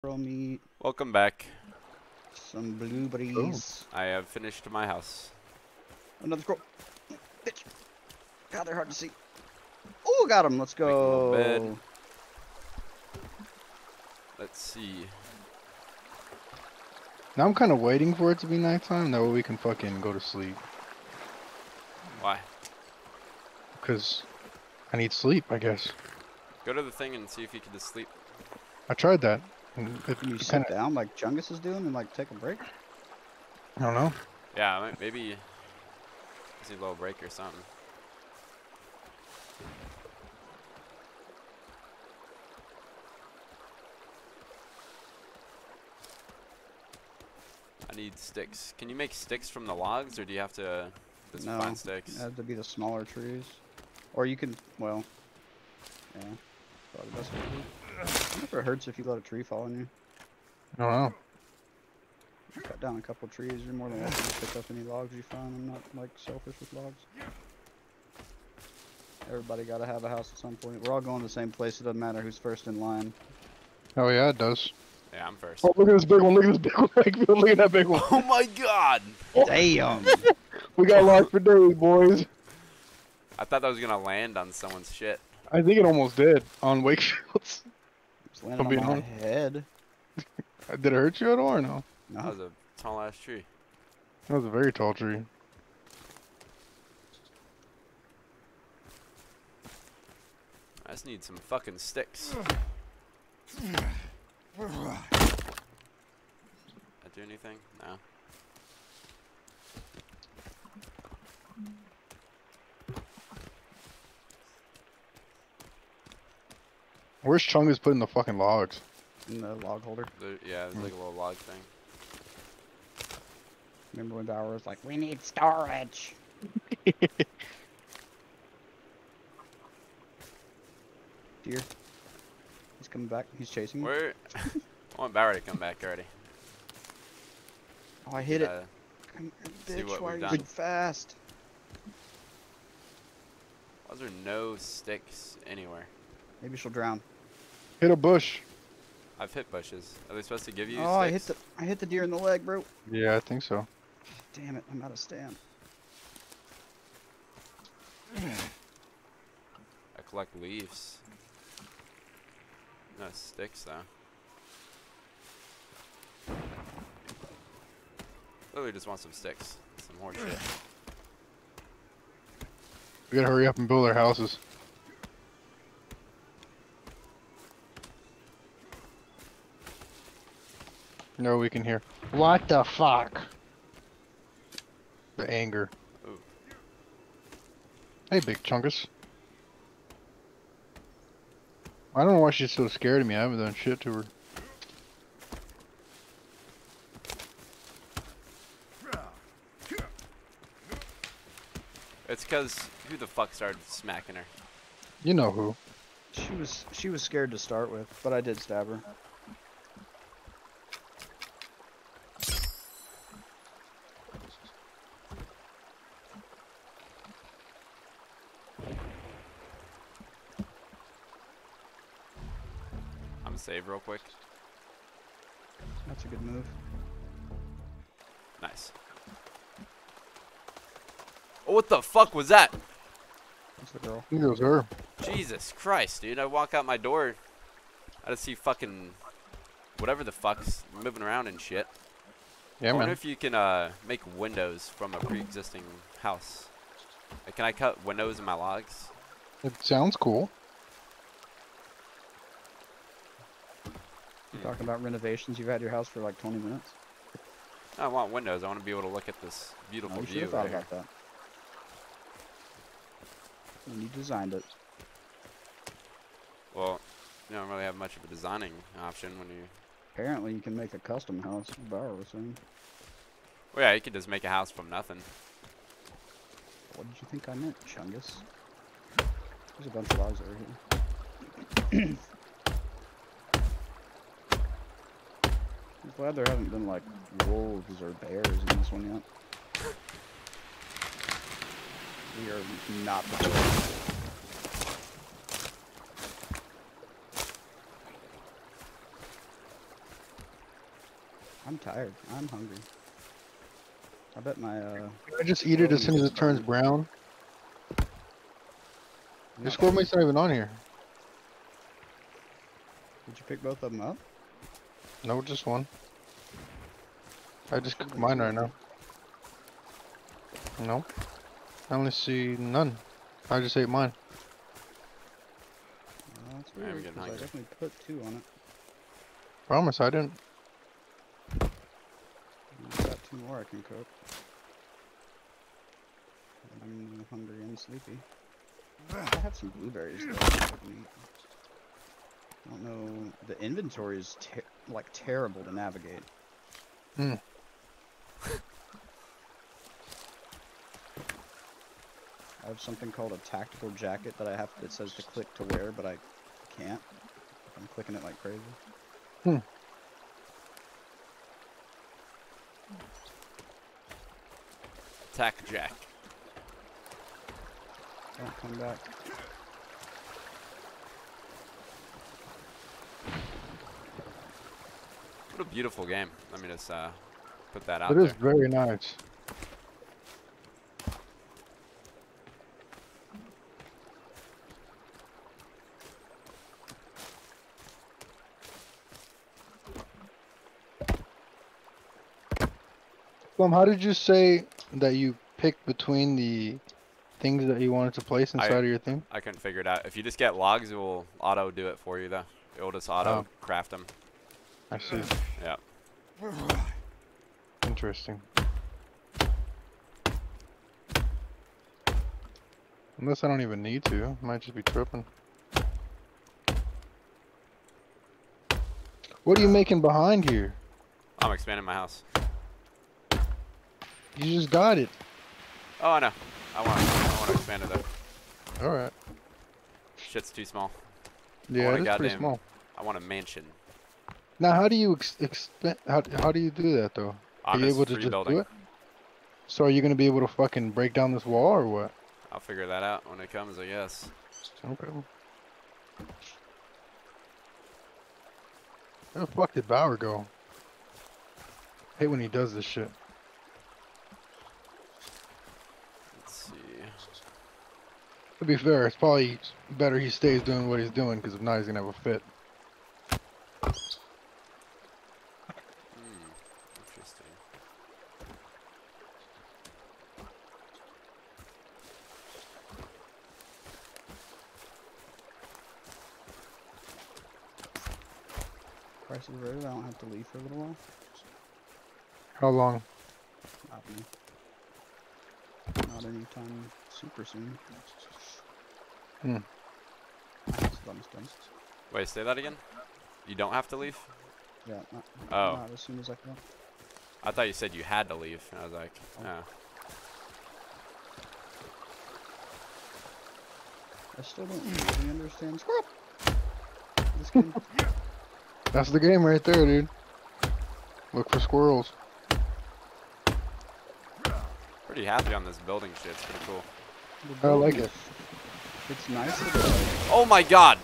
squirrel meat, Welcome back. some blueberries. I have finished my house. Another squirrel. Bitch. God, they're hard to see. Oh, got him. Let's Make a little go. bed. Let's see. Now I'm kind of waiting for it to be nighttime. That way we can fucking go to sleep. Why? Because I need sleep, I guess. Go to the thing and see if you can just sleep. I tried that. And It, Can you it sit kinda, down like Chungus is doing and like take a break? I don't know. Yeah, maybe. Just need a little break or something. I need sticks. Can you make sticks from the logs, or do you have to just No, find sticks? It have to be the smaller trees. Or you can, well, yeah. Probably the best way to do it. I wonder if it hurts if you let a tree fall on you. Oh don't. Cut down a couple trees, you're more than welcome to pick up any logs you find. I'm not like selfish with logs. Everybody gotta have a house at some point. We're all going to the same place. It doesn't matter who's first in line. Oh yeah, it does. Yeah, I'm first. Oh, look at this big one. Look at this big one. look at that big one. Oh my god! Damn! We got locked for days, boys. I thought that was gonna land on someone's shit. I think it almost did on Wake Shields. It's landing Don't on my annoying. head. Did it hurt you at all or no? That was a tall ass tree. That was a very tall tree. I just need some fucking sticks. I do anything? No. Where's Chungus putting the fucking logs? In the log holder. There, yeah, it's like a little log thing. Remember when Bauer was like, "We need storage." Deer. He's coming back. He's chasing me. Where? I want Barry to come back already. Oh, I hit it. Come- see Bitch, what why are we've you done. so fast? why is there no sticks anywhere? Maybe she'll drown. Hit a bush. I've hit bushes. Are they supposed to give you oh, I hit the I hit the deer in the leg, bro. Yeah, I think so. Damn it, I'm out of stand. I collect leaves. No sticks though. Literally just want some sticks. Some horse shit. We gotta hurry up and build our houses. No, we can hear. What the fuck? The anger. Ooh. Hey, big chunkus. I don't know why she's so scared of me. I haven't done shit to her. It's cause who the fuck started smacking her? You know who. She was she was scared to start with, but I did stab her. Save real quick. That's a good move. Nice. Oh, what the fuck was that? That's the girl. I think it was her. Jesus Christ, dude. I walk out my door. I just see fucking whatever the fuck's moving around and shit. Yeah, I wonder man. if you can uh, make windows from a pre-existing house. Like, can I cut windows in my logs? It sounds cool. Talking about renovations? You've had your house for like 20 minutes. I want windows. I want to be able to look at this Oh, beautiful you should view. have thought right here. about that. When you designed it. Well, you don't really have much of a designing option when you. Apparently, you can make a custom house. Bauer was saying. Well, yeah, you could just make a house from nothing. What did you think I meant, Chungus? There's a bunch of logs over here. glad there haven't been like wolves or bears in this one yet. We are not prepared. I'm tired. I'm hungry. I bet my uh. Can I just eat it as soon as it turns brown. Your no- score mate's not even on here. Did you pick both of them up? No, just one. I just cooked mine right now. No. I only see none. I just ate mine. Well, that's I'm weird. getting 'cause I definitely put two on it. Promise, I didn't. I've got two more I can cook. I'm hungry and sleepy. I have some blueberries though. I. I don't know. The inventory is ter- like terrible to navigate. Hmm. I have something called a tactical jacket that I have that says to click to wear, but I can't. I'm clicking it like crazy. Attack Jack. Don't come back. What a beautiful game. Let me just uh, put that out It there. is very nice. Plum, how did you say that you picked between the things that you wanted to place I- inside of your thing? I couldn't figure it out. If you just get logs, it will auto do it for you though. It will just auto Oh. craft them. I see. Yeah. Interesting. Unless I don't even need to. Might just be tripping. What are you making behind here? I'm expanding my house. You just got it. Oh, I know. I want. I want to expand it though. Alright. Shit's too small. Yeah, it's pretty small. I want a mansion. Now, how do you ex- expand? How, how do you do that though? Are I'm you able to just do it? So are you gonna be able to fucking break down this wall or what? I'll figure that out when it comes, I guess. Okay. Where the fuck did Bauer go? hate when he does this shit. Let's see. To be fair, it's probably better he stays doing what he's doing because if not, he's gonna have a fit. Price is right. I don't have to leave for a little while. How long? Not me. Not anytime super soon. Hmm. My house is almost done. Wait, say that again. You don't have to leave. Yeah, not, Oh. not as soon as I can. I thought you said you had to leave. I was like, Oh. oh. I still don't really understand. This game, That's the game right there, dude. Look for squirrels. Pretty happy on this building shit. It's pretty cool. the I like building it. is- nice that it like, Oh my god!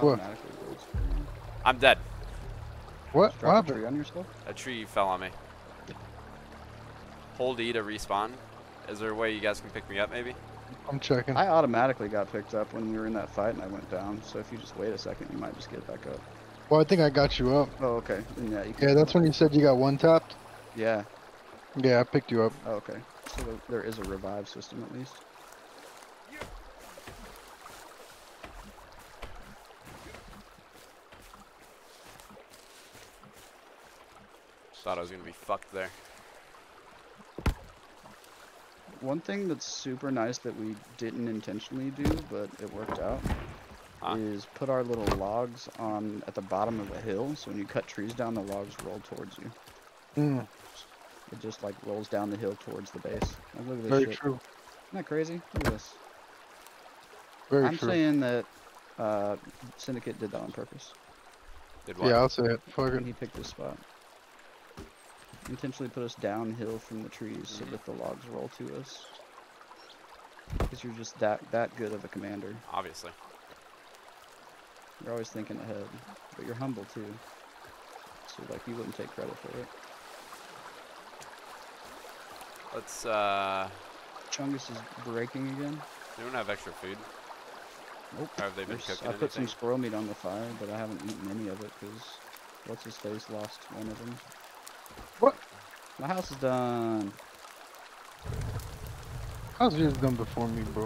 What? automatically builds for you. I'm dead. What? What drop a tree on yourself? A tree fell on me. Hold E to respawn. Is there a way you guys can pick me up, maybe? I'm checking. I automatically got picked up when we were in that fight and I went down. So if you just wait a second, you might just get back up. Well, I think I got you up. Oh, okay. Yeah, you. Yeah, that's when you said you got one tapped. Yeah. Yeah, I picked you up. Oh, okay. So there- there is a revive system at least. Thought I was gonna be fucked there. One thing that's super nice that we didn't intentionally do, but it worked out, Huh? is put our little logs on at the bottom of a hill. So when you cut trees down, the logs roll towards you. Hmm. It just like rolls down the hill towards the base. Like, look at this Very shit. true. Isn't that crazy? Look at this. Very I'm true. saying that uh, Syndicate did that on purpose Did what? Yeah, I'll say it. Fuck when it. he picked this spot. Intentionally put us downhill from the trees so that the logs roll to us. Because you're just that that good of a commander. Obviously. You're always thinking ahead, but you're humble too. so like you wouldn't take credit for it. Let's, uh, Chungus is breaking again. anyone have extra food? Nope. Or have they been There's- cooking I put some squirrel meat on the fire, but I haven't eaten any of it because what's his face lost one of them. What? My house is done. How's yours done before me, bro?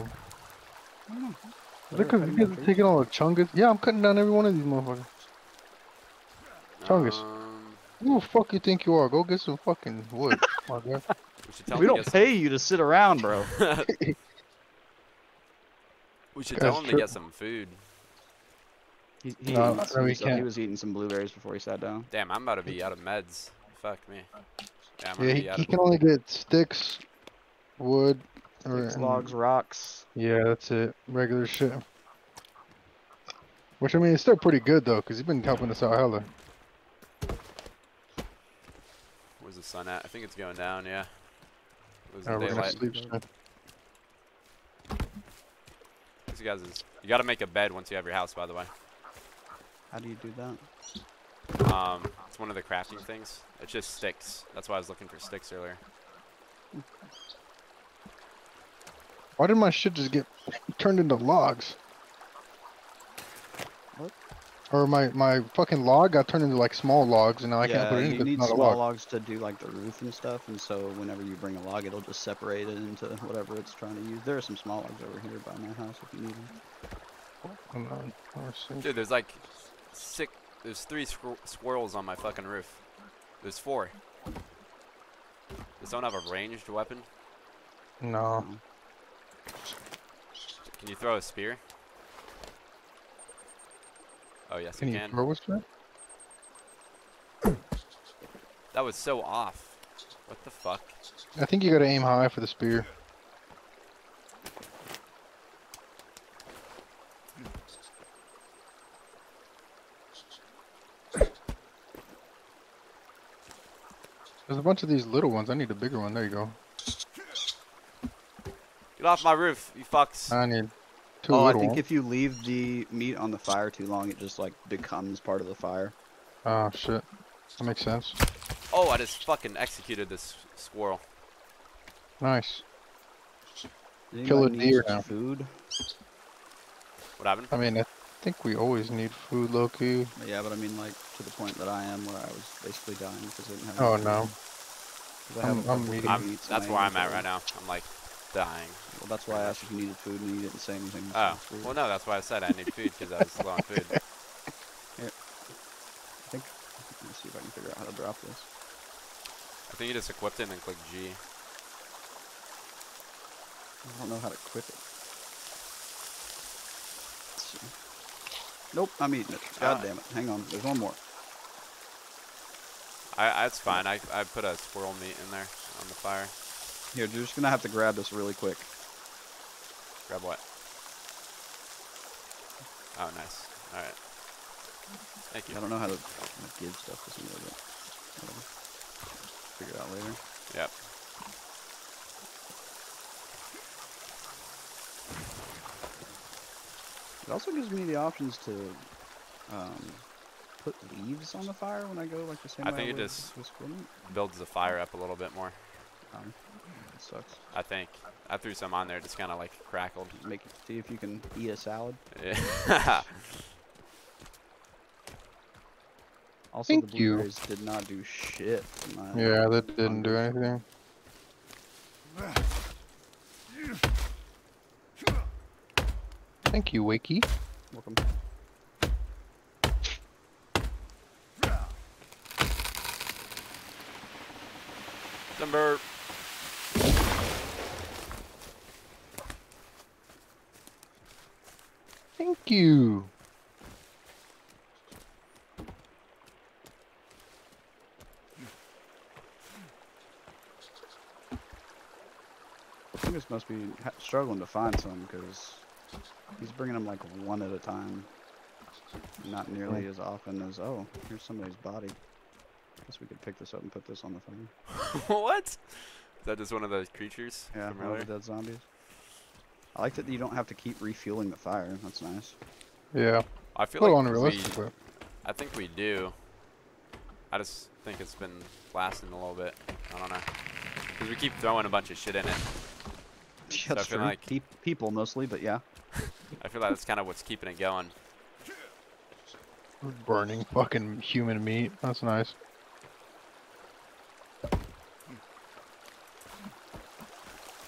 I don't know. Is it Better because you guys are taking all the chungus? Yeah, I'm cutting down every one of these motherfuckers. Chungus. Um, Who the fuck you think you are? Go get some fucking wood, my guy. we We don't to get pay you to sit around, bro. We should Guy's tell him to get some food. He, he, No, eats no, some he he was eating some blueberries before he sat down. Damn, I'm about to be out of meds. Fuck me. Yeah, I'm Yeah, he, he can only get sticks, wood, or Sticks, and- logs, rocks. Yeah, that's it. Regular shit. Which I mean, it's still pretty good though, cause he's been helping us out hella. Where's the sun at? I think it's going down, yeah. Losing Uh, we're gonna daylight. sleep. These guys is, you gotta make a bed once you have your house, by the way. How do you do that? Um, it's one of the crafting things. It's just sticks. That's why I was looking for sticks earlier. Why did my shit just get turned into logs? What? Or my my fucking log got turned into like small logs, and now I can't put it in you 'cause need it's not a small log. logs to do like the roof and stuff, and so whenever you bring a log, it'll just separate it into whatever it's trying to use. There are some small logs over here by my house if you need them. Hold on. Dude, there's like six. There's three squir- squirrels on my fucking roof. There's four. Does someone have a ranged weapon? No, Can you throw a spear? Oh yes, can you can. throw a spear? That was so off. What the fuck? I think you gotta aim high for the spear. There's a bunch of these little ones. I need a bigger one. There you go. Get off my roof, you fucks. I need two oh, I think ones. if you leave the meat on the fire too long, it just like becomes part of the fire. Oh shit, that makes sense. Oh, I just fucking executed this squirrel. Nice. Kill a anybody deer now. Food? What happened? I mean, I think we always need food, Loki. Yeah, but I mean like to the point that I am where I was basically dying because I didn't have. Oh, no. food. no. 'Cause I I'm- have a I'm eating. I'm, that's where I'm at right now. I'm like dying. Well, that's why I asked if you needed food, and you didn't say anything. Oh, well no, that's why I said I need food because I was low on food. I think. Let me see if I can figure out how to drop this. I think you just equipped it and then click G. I don't know how to equip it. Let's see. Nope, I'm eating it. God damn it. Hang on, there's one more. I, I it's fine. I, I put a squirrel meat in there on the fire. Here, you're just gonna have to grab this really quick. Grab what? Oh, nice. All right. Thank you. I don't know how to give stuff to somebody, but whatever. Figure it out later. Yep. It also gives me the options to um, put leaves on the fire when I go like the same I way think it just-. Builds the fire up a little bit more. Um, it sucks. I think. I threw some on there, just kind of like crackled. Make it, see if you can eat a salad. Yeah. Also, Thank the you. did not do shit. my Yeah, that didn't do anything. Thank you, Wakey. Welcome. Timber. Thank you. Chungus must be ha- struggling to find some because he's bringing them like one at a time. Not nearly as often as, oh, here's somebody's body. I guess we could pick this up and put this on the fire. what? Is that just one of those creatures Yeah, from one of earlier? the dead zombies. I like that you don't have to keep refueling the fire. That's nice. Yeah, I feel little like we, unrealistic, but I think we do. I just think it's been lasting a little bit. I don't know. Because we keep throwing a bunch of shit in it. Yeah, that's feel true. like- Pe- people mostly, but yeah. I feel like that's kind of what's keeping it going. Burning fucking human meat. That's nice.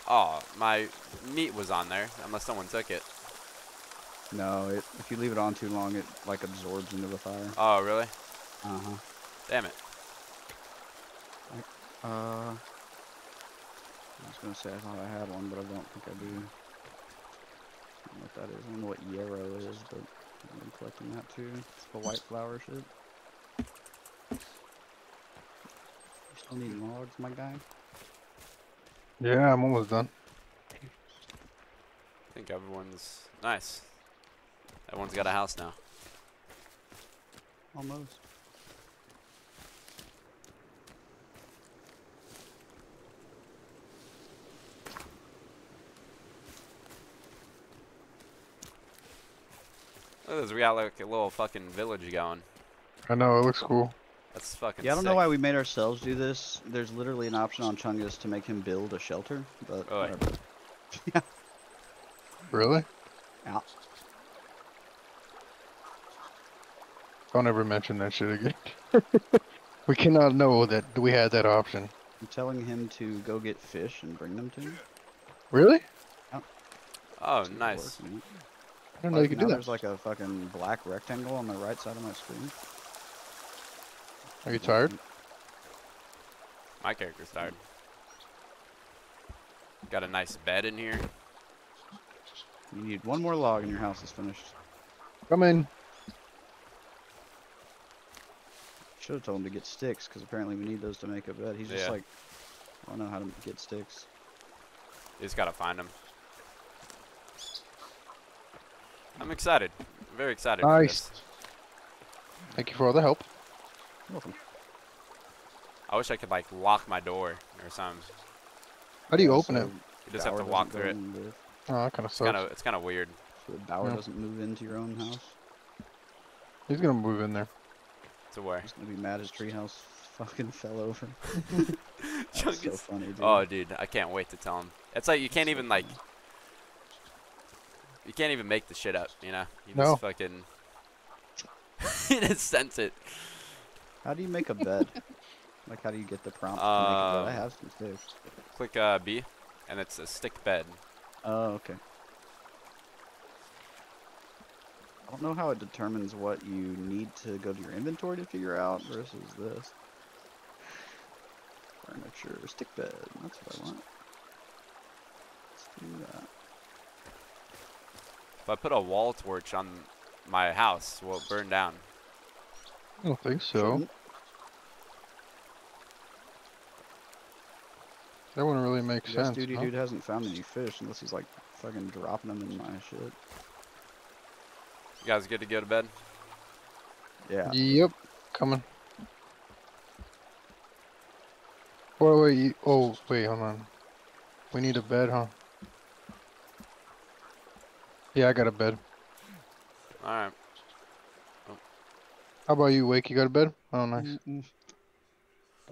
Oh, my meat was on there, unless someone took it. No, it, if you leave it on too long, it like absorbs into the fire. Oh, really? Uh huh. Damn it. Uh, I was gonna say I thought I had one, but I don't think I do. I don't know what that is. I don't know what yarrow is, but I'm collecting that too. It's the white flower shit. You still need logs, my guy? Yeah, I'm almost done. I think everyone's nice. Everyone's got a house now. Almost. Look at this. We got like a little fucking village going. I know, it looks cool. That's fucking. Yeah, I don't know why we made ourselves do this. There's literally an option on Chungus to make him build a shelter, but oh, Really? whatever. Really? Yeah. Don't ever mention that shit again. we cannot know that we had that option. I'm telling him to go get fish and bring them to me. Really? Yeah. Oh, See nice. works, you know? I don't know you Like, could now do that. There's like a fucking black rectangle on the right side of my screen. Are you tired? My character's tired. Got a nice bed in here. You need one more log and your house is finished. Come in. Should have told him to get sticks because apparently we need those to make a bed. He's just Yeah. like, I don't know how to get sticks. You just gotta find them. I'm excited. Very excited. for Nice. this. Thank you for all the help. You're welcome. I wish I could like lock my door or something. How do you open so it? You just have to walk through it. in Oh, that kind of It's sucks. kind of it's kind of weird. So the Bauer Yeah. doesn't move into your own house. He's gonna move in there. To where? He's gonna be mad his treehouse fucking fell over. That's so funny, dude. Oh, dude, I can't wait to tell him. It's like you can't even like. You can't even make the shit up, you know. You No. just fucking. you just sense it. How do you make a bed? like, how do you get the prompt to make a bed? I Um, have some sticks. Click uh, B, and it's a stick bed. Oh, okay. I don't know how it determines what you need to go to your inventory to figure out versus this. Furniture, stick bed. That's what I want. Let's do that. If I put a wall torch on my house, will it burn down? I don't think so. That wouldn't really make This sense. duty huh? dude hasn't found any fish unless he's like fucking dropping them in my shit. You guys good to go to bed? Yeah. Yep, coming. Wait, wait, you, oh, wait, hold on. We need a bed, huh? Yeah, I got a bed. All right. How about you, Wake? You got a bed? Oh, nice.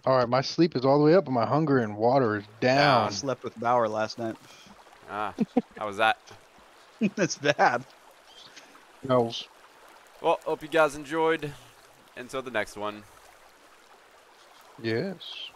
Mm-mm. Alright, my sleep is all the way up, but my hunger and water is down. I slept with Bauer last night. Ah, how was that? That's bad. No. Well, hope you guys enjoyed. Until the next one. Yes.